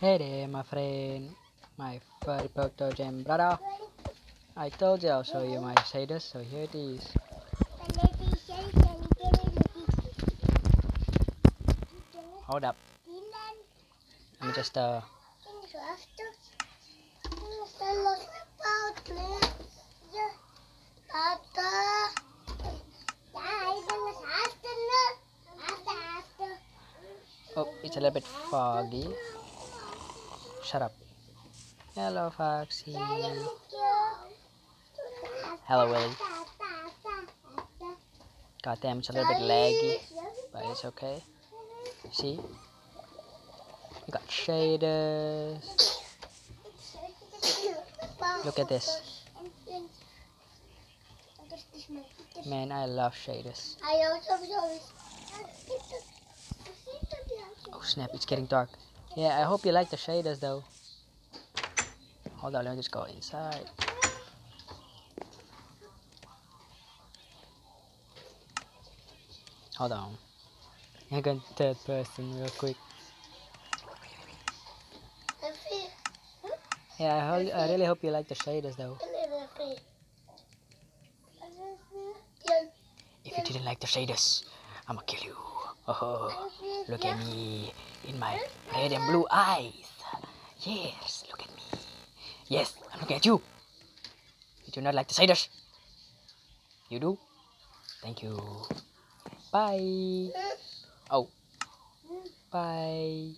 Hey there, my friend, my furry Protogen brother. I told you I'll show you my shaders, so here it is. Hold up, me just uh. Oh, it's a little bit foggy. Shut up. Hello, Foxy. Hello, Willie. God damn, it's a little bit laggy, but it's okay. See? We got shaders. Look at this. Man, I love shaders. Oh snap, it's getting dark. Yeah, I hope you like the shaders though. Hold on, let me just go inside. Hold on. I'm going third person real quick. Yeah, I, hol- I really hope you like the shaders though. If you didn't like the shaders, I'ma kill you. Oh, look at me in my red and blue eyes. Yes, look at me. Yes, I'm looking at you. You do not like the shaders? You do? Thank you. Bye. Oh. Bye.